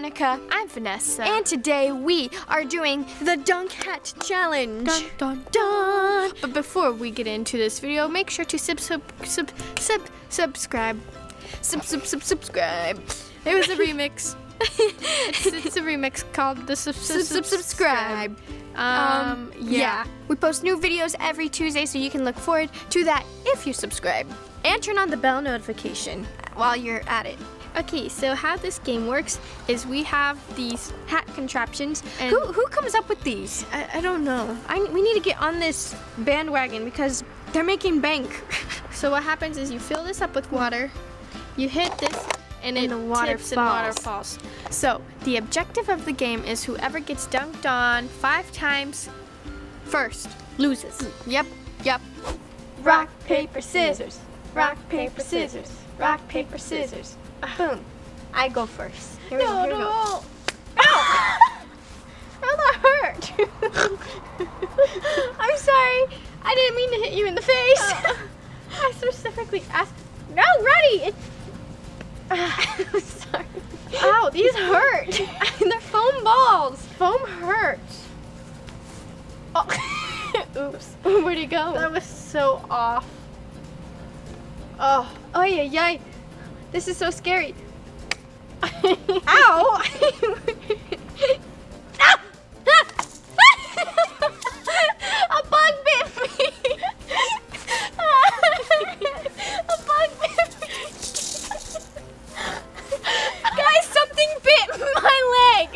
Monica. I'm Vanessa. And today we are doing the Dunk Hat Challenge. Dun, dun, dun. But before we get into this video, make sure to sub sub sub sub subscribe. Sub sub sub subscribe. It was a remix. it's, it's a remix called the sub sub Sub- sub- subscribe. Um, yeah. We post new videos every Tuesday, so you can look forward to that if you subscribe. And turn on the bell notification while you're at it. Okay, so how this game works is we have these hat contraptions and Who, who comes up with these? I, I don't know. I, we need to get on this bandwagon because they're making bank. So what happens is you fill this up with water, you hit this, and, And it the water tips and water falls. falls. So the objective of the game is whoever gets dunked on five times first loses. yep, yep. Rock, paper, scissors. Rock, paper, scissors. Rock, paper, scissors. Boom. I go first. Here we go. Here we go. Ow! Ow, that hurt. I'm sorry. I didn't mean to hit you in the face. Oh. I specifically asked. No, ready. It, I'm sorry. ow, these hurt. They're foam balls. Foam hurts. Oh. Oops. Where'd he go? That was so off. Oh. Oh yeah, yeah. This is so scary. Ow! Ah! A bug bit me. A bug bit me. Guys, something bit my leg.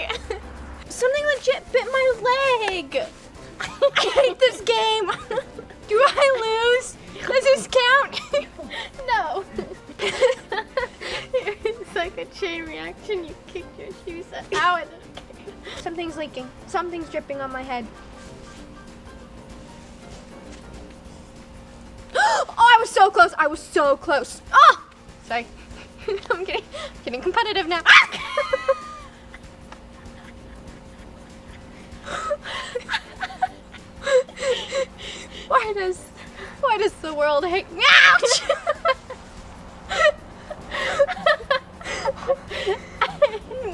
Something legit bit my leg. I hate this game. Do I lose? Does this count? no. Like a chain reaction. You kick your shoes out. Something's leaking. Something's dripping on my head. oh, I was so close. I was so close. Oh! Sorry. I'm getting, getting competitive now. Ah! why does why does the world hate me? Ouch!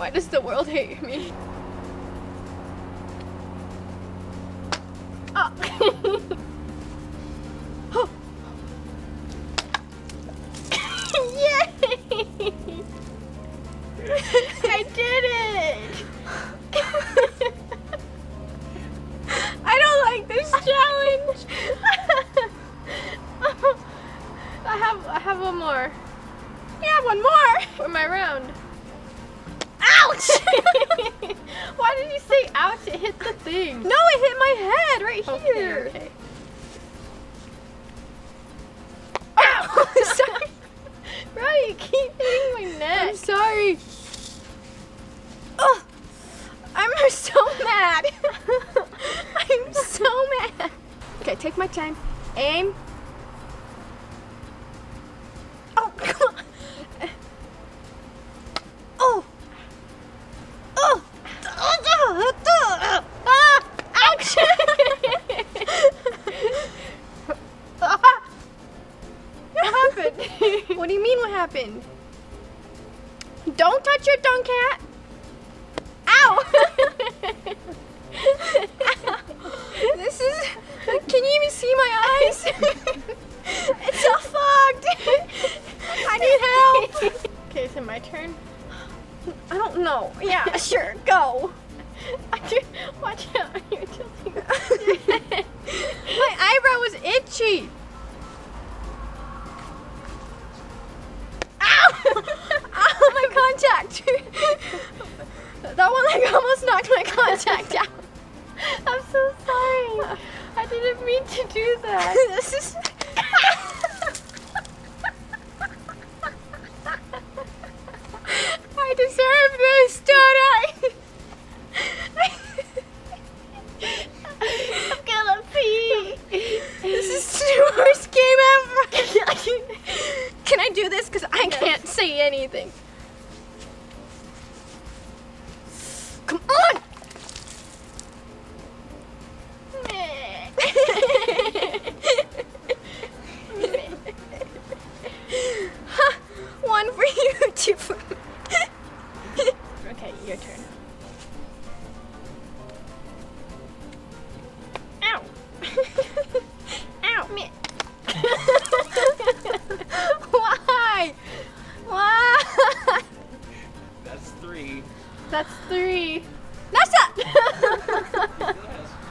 why does the world hate me? Ouch! Why did you say ouch? It hit the thing. no, it hit my head right Okay, here. okay. Ow! Sorry. Bro, you keep hitting my neck. I'm sorry. Ugh. I'm so mad. I'm so mad. Okay, take my time. Aim. Oh, come on. Happened? Contact. that one like almost knocked my contact out. I'm so sorry. I didn't mean to do that. this is. I deserve this, don't I? I'm gonna pee. This is the worst game ever. Can I do this? Because I can't say anything. too okay, your turn. Ow! Ow! Me. Why? Why? That's three. That's three. That's that!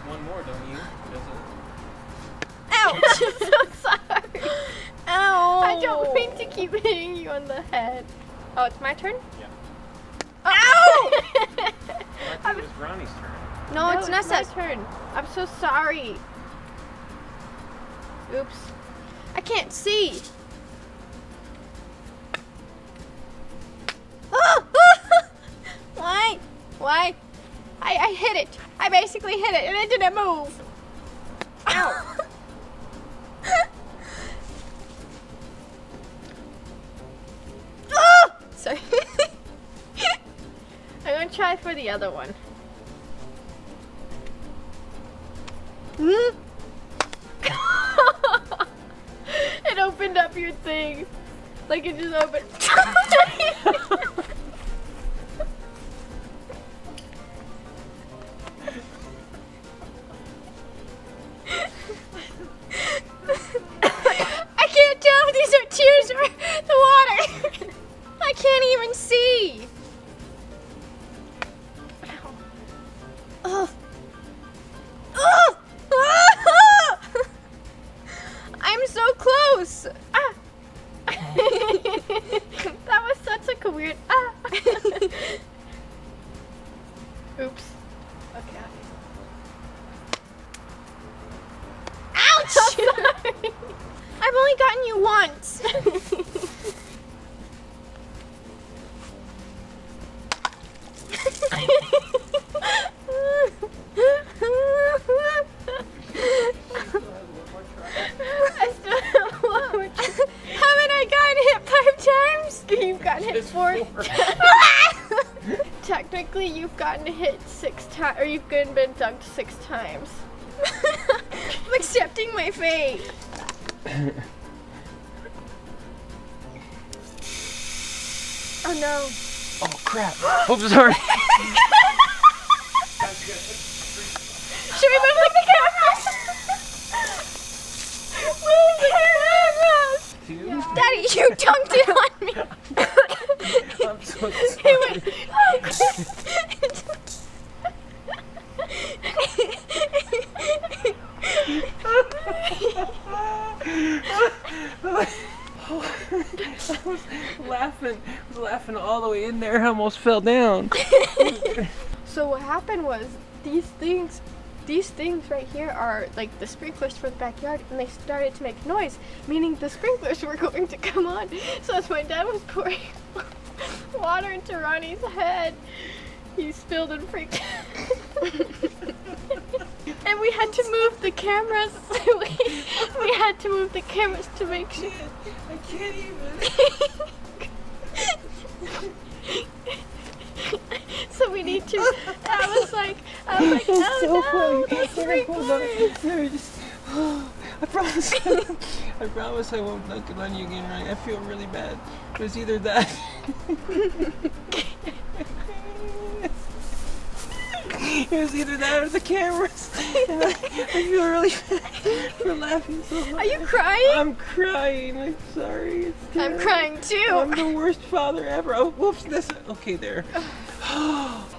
one more, don't you? Ouch! I'm so sorry. Ow! I don't mean to keep hitting you on the head. Oh, it's my turn? Yeah. Oh. Ow! Oh, I thought it was Ronnie's turn. no, it's my Nessa's. turn. I'm so sorry. Oops. I can't see. Why? Why? I, I hit it. I basically hit it and it didn't move. Ow. For the other one. Hmm? it opened up your thing. Like it just opened. you've gotten hit six times, or you've been been dunked six times. I'm accepting my fate. Oh no. Oh crap. Oops, sorry. Should we move the cameras? move the cameras! Daddy, you dunked it on me. I'm so It sorry. went, I oh, laughing. I was laughing all the way in there. I almost fell down. So what happened was these things, these things right here are like the sprinklers for the backyard, and they started to make noise, meaning the sprinklers were going to come on. So as my dad was pouring water into Ronnie's head, he spilled and freaked. and we had to move the cameras. we, we had to move the cameras to make sure. I can't even. so we need to. I was like, I was like, oh so no, funny. the Hold on. No, just, I promise. I promise I won't it on you again, right? I feel really bad. It was either that. it was either that or the cameras. And I, I feel really bad for laughing so hard. Are you crying? I'm crying. I'm sorry. It's I'm crying too. I'm the worst father ever. Oh, whoops. This. Okay, there.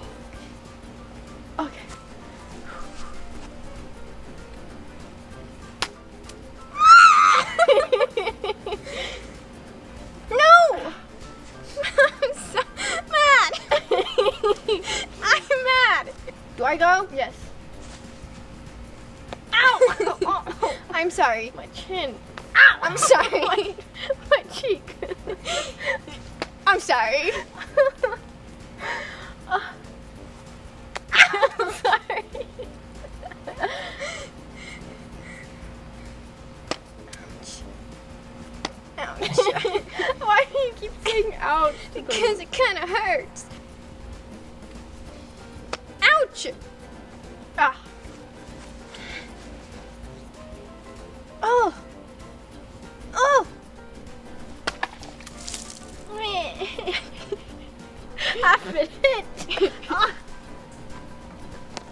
I'm sorry. My chin. Ow! I'm sorry. My, my cheek. I'm sorry. I'm sorry. Ouch. Why do you keep saying ouch? Because it kind of hurts. Ouch! Ah. Oh! Oh! I've been hit. Ah.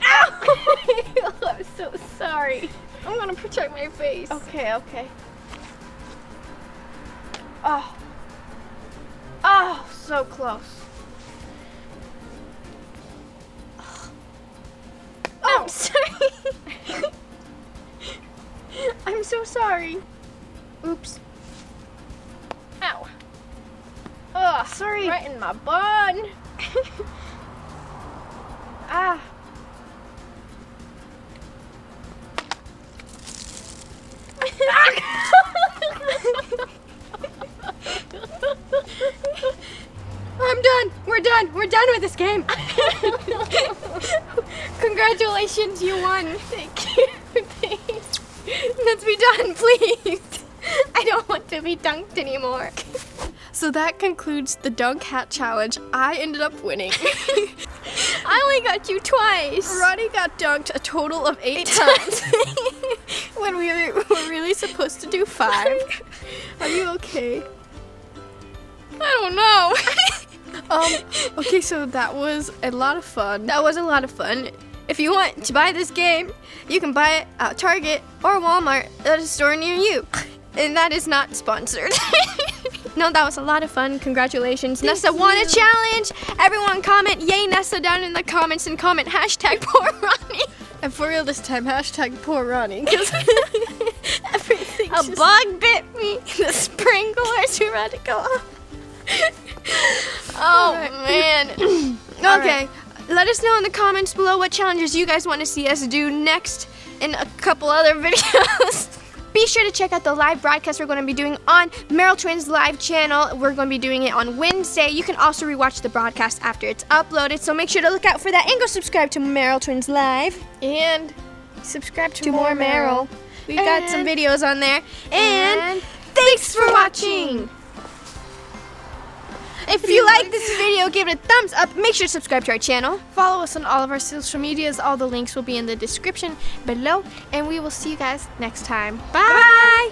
Ow! I'm so sorry. I'm gonna protect my face. Okay, okay. Oh. Oh, so close. Oh, I'm sorry. I'm so sorry. Oops. Ow. sorry. Right in my bun. ah. I'm done. We're done. We're done with this game. Congratulations, you won. Thank. Let's be done, please. I don't want to be dunked anymore. So that concludes the dunk hat challenge. I ended up winning. I only got you twice. Ronnie got dunked a total of eight, times when we were, were really supposed to do five. Are you okay? I don't know. Um, okay, so that was a lot of fun. that was a lot of fun. If you want to buy this game, you can buy it at Target or Walmart at a store near you. And that is not sponsored. no, that was a lot of fun. Congratulations. Nessa won a challenge. Everyone comment yay Nessa down in the comments and comment hashtag poor Ronnie. And for real this time, hashtag poor Ronnie. 'cause everything's A bug bit me. In the sprinklers are about to go off. oh man. okay. Let us know in the comments below what challenges you guys want to see us do next in a couple other videos. Be sure to check out the live broadcast we're going to be doing on Merrell Twins live channel. We're going to be doing it on Wednesday. You can also rewatch the broadcast after it's uploaded, so make sure to look out for that and go subscribe to Merrell Twins Live. and subscribe to, to more Merrell. We've got some videos on there. And, And thanks for watching. If you like this video, give it a thumbs up. Make sure to subscribe to our channel. Follow us on all of our social medias. All the links will be in the description below. And we will see you guys next time. Bye. Bye.